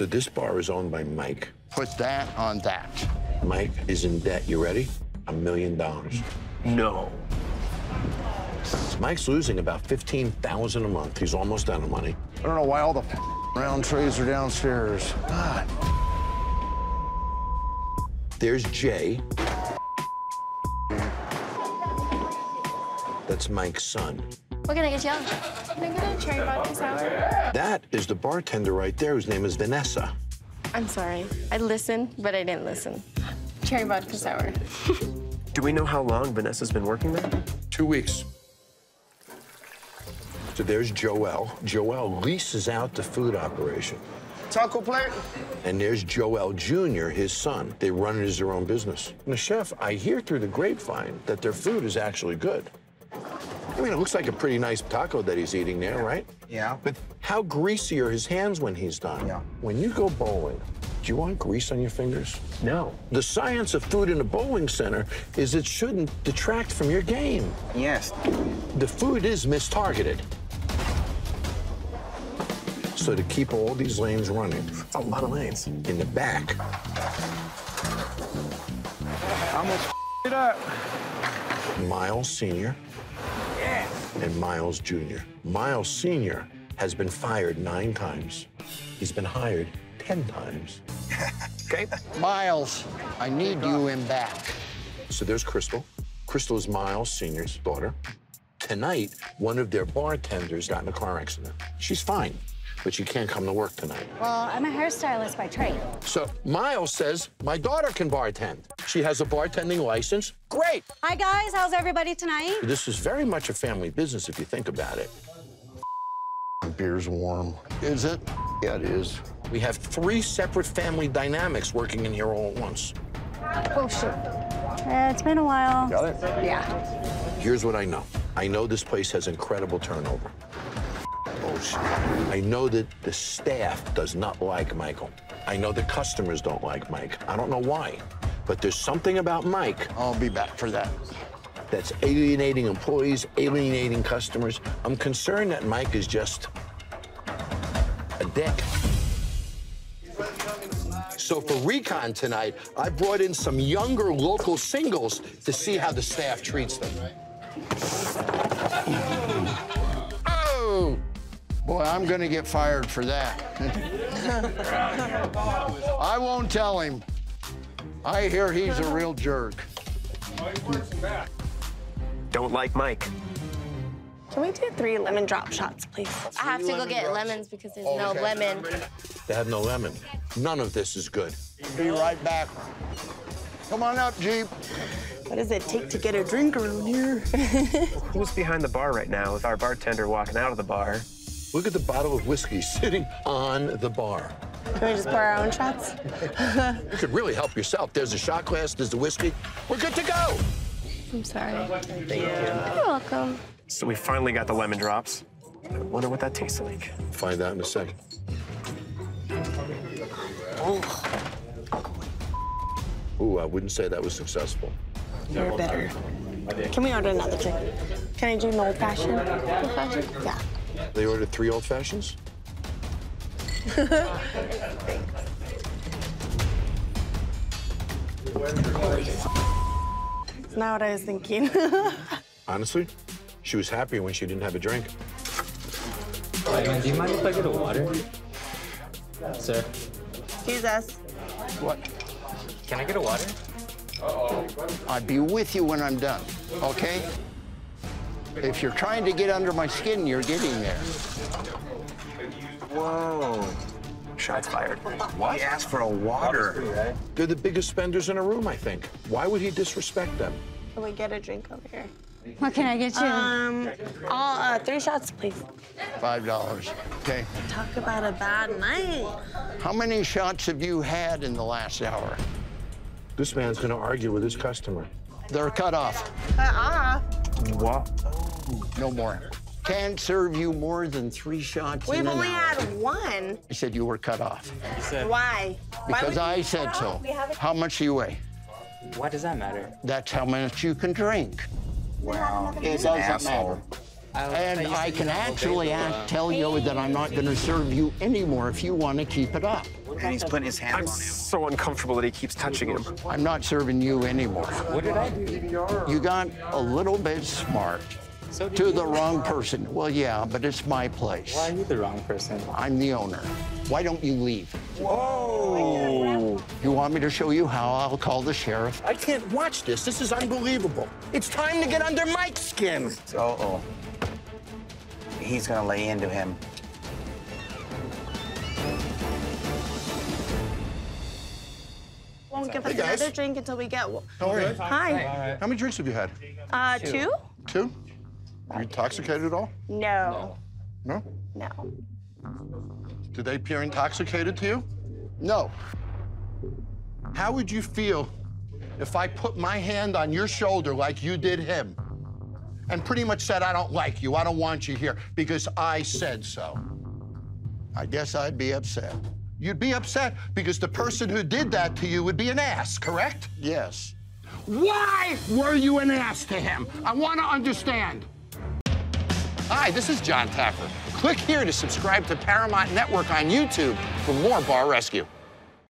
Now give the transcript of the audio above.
So this bar is owned by Mike. Put that on that. Mike is in debt. You ready? A million dollars. No. Mike's losing about 15000 a month. He's almost out of money. I don't know why all the round trays are downstairs. God. There's Jay. That's Mike's son. What can I get you? Can I get a cherry vodka sour? That is the bartender right there whose name is Vanessa. I'm sorry. I listened, but I didn't listen. Cherry vodka sour. Do we know how long Vanessa's been working there? Two weeks. So there's Joel. Joel leases out the food operation. Taco plate? And there's Joel Jr., his son. They run it as their own business. And the chef, I hear through the grapevine that their food is actually good. I mean, it looks like a pretty nice taco that he's eating there, right? Yeah. But how greasy are his hands when he's done? Yeah. When you go bowling, do you want grease on your fingers? No. The science of food in a bowling center is it shouldn't detract from your game. Yes. The food is mistargeted. So to keep all these lanes running It's a lot of lanes. in the back, How much it up? Miles Sr. and Miles Jr. Miles Sr. has been fired nine times. He's been hired 10 times. Okay. Miles, I need you in back. So there's Crystal. Crystal is Miles Sr.'s daughter. Tonight, one of their bartenders got in a car accident. She's fine, but you can't come to work tonight. Well, I'm a hairstylist by trade. So Miles says, my daughter can bartend. She has a bartending license. Great. Hi, guys. How's everybody tonight? This is very much a family business if you think about it. Beer's warm. Is it? Yeah, it is. We have three separate family dynamics working in here all at once. Oh, shoot. Uh, it's been a while. Got it? Yeah. Here's what I know. I know this place has incredible turnover. I know that the staff does not like Michael. I know the customers don't like Mike. I don't know why. But there's something about Mike I'll be back for that. that's alienating employees, alienating customers. I'm concerned that Mike is just a dick. So for Recon tonight, I brought in some younger local singles to see how the staff treats them. Oh! Boy, I'm gonna get fired for that. I won't tell him. I hear he's a real jerk. Don't like Mike. Can we do three lemon drop shots, please? I have to go get lemons because there's no Okay. lemon. They have no lemon. None of this is good. Be right back. Come on up, Jeep. What does it take to get a drink around here? Who's behind the bar right now with our bartender walking out of the bar? Look at the bottle of whiskey sitting on the bar. Can we just pour our own shots? You could really help yourself. There's a shot glass, there's the whiskey. We're good to go. I'm sorry. Thank you. You're welcome. So we finally got the lemon drops. I wonder what that tastes like. Find out in a second. Ooh, I wouldn't say that was successful. You're better. Can we order another drink? Can I do an old fashioned? Old fashioned? Yeah. They ordered three old fashions? It's not what I was thinking. Honestly, she was happy when she didn't have a drink. Do you mind if I get a water? Sir, Excuse us. What? can I get a water? I'll be with you when I'm done, okay? If you're trying to get under my skin, you're getting there. Whoa. Shots fired. What? Why ask for a water? They're the biggest spenders in a room, I think. Why would he disrespect them? Can we get a drink over here? What can I get you? Um, all uh, three shots, please. Five dollars, okay? Talk about a bad night. How many shots have you had in the last hour? This man's gonna argue with his customer. They're cut off. Uh-uh. What? No more. Can't serve you more than three shots We've in an only hour. had one. I said you were cut off Why? Why because would I said so. off? How much do you weigh? Why does that matter? That's how much you can drink. Wow. It doesn't asshole. matter. And I can actually act, uh, tell you that I'm not going to serve you anymore if you want to keep it up. And he's putting his hands I'm on him. so uncomfortable that he keeps touching him. I'm not serving you anymore. What did I do? You got a little bit smart So to you. the wrong person. Well, yeah, but it's my place. Why are you the wrong person? I'm the owner. Why don't you leave? Whoa! You want me to show you how? I'll call the sheriff. I can't watch this. This is unbelievable. It's time to get under Mike's skin. Uh-oh. He's gonna lay into him. Won't give us Hey, another drink until we get. How are you? Hi. How many drinks have you had? Uh, two? Two? Are you intoxicated at all? No. No? No. Did they appear intoxicated to you? No. How would you feel if I put my hand on your shoulder like you did him and pretty much said, I don't like you, I don't want you here because I said so? I guess I'd be upset. You'd be upset because the person who did that to you would be an ass, correct? Yes. Why were you an ass to him? I want to understand. Hi, this is Jon Taffer. Click here to subscribe to Paramount Network on YouTube for more Bar Rescue.